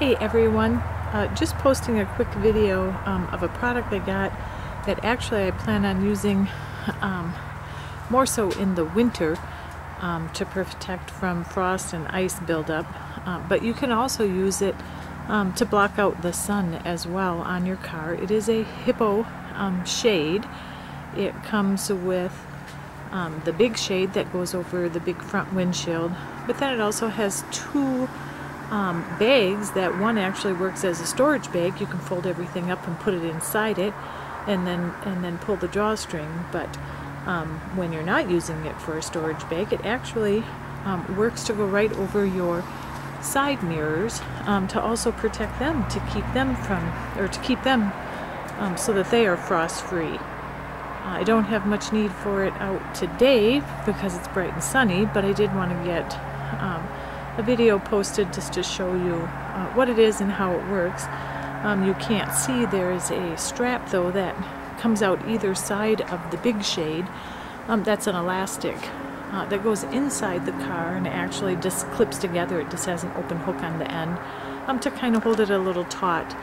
Hey everyone, uh, just posting a quick video um, of a product I got that actually I plan on using um, more so in the winter um, to protect from frost and ice buildup. Uh, but you can also use it um, to block out the sun as well on your car. It is a hippo um, shade. It comes with um, the big shade that goes over the big front windshield, but then it also has two um, bags that one actually works as a storage bag. You can fold everything up and put it inside it and then and then pull the drawstring. But um, when you're not using it for a storage bag, it actually um, works to go right over your side mirrors um, to also protect them, to keep them from, or to keep them um, so that they are frost free. I don't have much need for it out today because it's bright and sunny, but I did want to get um, a video posted just to show you uh, what it is and how it works. Um, you can't see there is a strap though that comes out either side of the big shade. Um, that's an elastic uh, that goes inside the car and actually just clips together. It just has an open hook on the end um, to kind of hold it a little taut.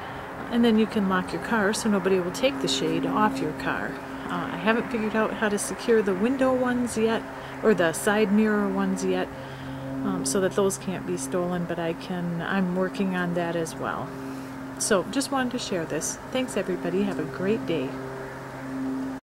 And then you can lock your car so nobody will take the shade off your car. Uh, I haven't figured out how to secure the window ones yet, or the side mirror ones yet, um, so that those can't be stolen, but I can, I'm working on that as well. So just wanted to share this. Thanks everybody. Have a great day.